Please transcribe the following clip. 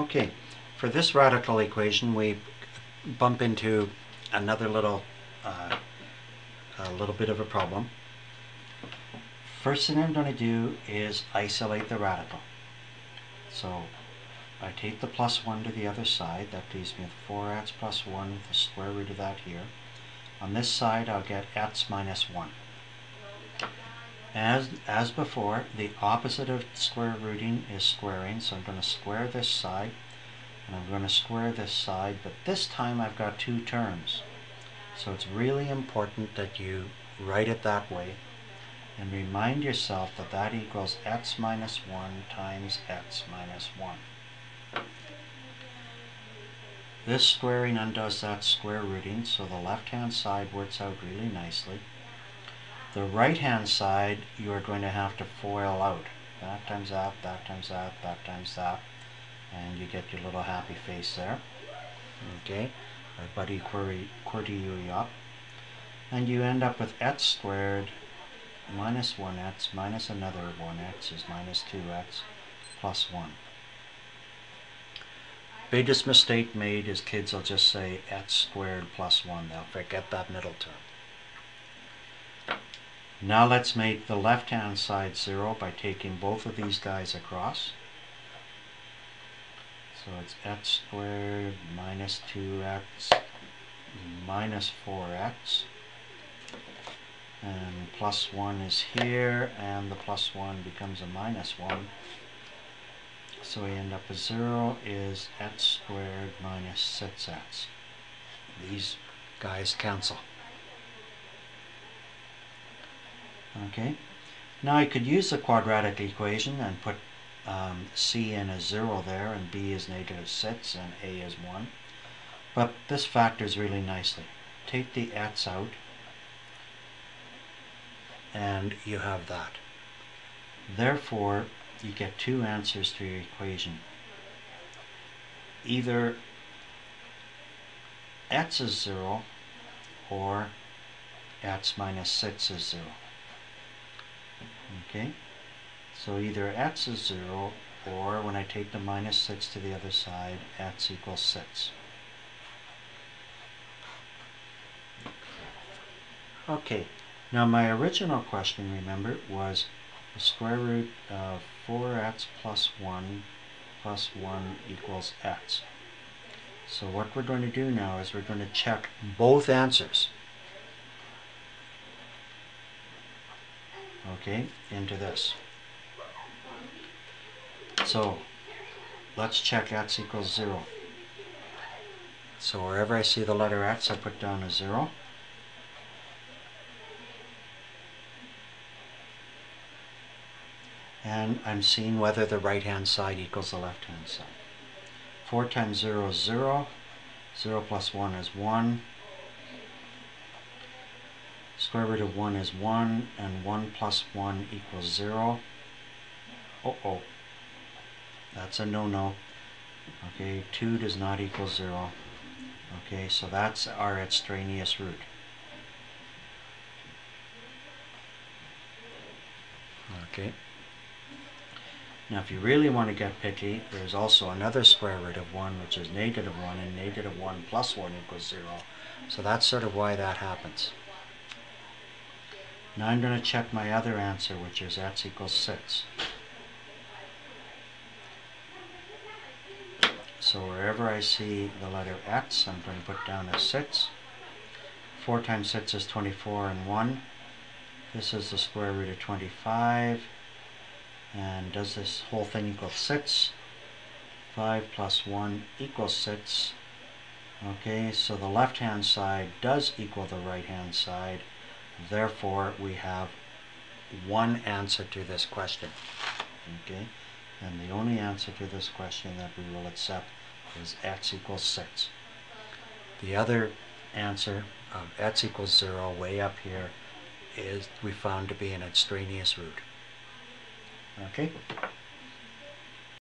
Okay, for this radical equation we bump into another little uh, a little bit of a problem. First thing I'm going to do is isolate the radical. So I take the plus 1 to the other side, that leaves me with 4x plus 1 with the square root of that here. On this side I'll get x minus 1. As, as before, the opposite of square rooting is squaring, so I'm going to square this side, and I'm going to square this side, but this time I've got two terms. So it's really important that you write it that way, and remind yourself that that equals x minus 1 times x minus 1. This squaring undoes that square rooting, so the left-hand side works out really nicely. The right-hand side, you are going to have to FOIL out. That times that, that times that, that times that, and you get your little happy face there. Okay, our buddy QWERTY you up. And you end up with x squared minus 1x minus another 1x is minus 2x plus 1. Biggest mistake made is kids will just say x squared plus 1. They'll forget that middle term. Now let's make the left-hand side 0 by taking both of these guys across. So it's x squared minus 2x minus 4x. And plus 1 is here, and the plus 1 becomes a minus 1. So we end up with 0 is x squared minus 6x. These guys cancel. Okay. Now I could use the quadratic equation and put um, c in as 0 there and b is negative 6 and a is 1. But this factors really nicely. Take the x out and you have that. Therefore, you get two answers to your equation. Either x is 0 or x minus 6 is 0. Okay? So either x is 0 or when I take the minus 6 to the other side, x equals 6. Okay, now my original question, remember, was the square root of 4x plus 1 plus 1 equals x. So what we're going to do now is we're going to check both answers. Okay, into this. So let's check x equals 0. So wherever I see the letter x, I put down a 0. and I'm seeing whether the right hand side equals the left hand side. 4 times 0 is 0, 0 plus 1 is 1, square root of 1 is 1, and 1 plus 1 equals 0. Oh oh, that's a no-no. Okay, 2 does not equal 0. Okay, so that's our extraneous root. Okay. Now if you really want to get picky, there's also another square root of 1, which is negative 1, and negative 1 plus 1 equals 0. So that's sort of why that happens. Now I'm going to check my other answer, which is x equals 6. So wherever I see the letter x, I'm going to put down a 6. 4 times 6 is 24 and 1. This is the square root of 25 and does this whole thing equal 6 5 plus 1 equals 6 okay so the left hand side does equal the right hand side therefore we have one answer to this question. Okay? And the only answer to this question that we will accept is x equals 6 the other answer of x equals 0 way up here is we found to be an extraneous root. Okay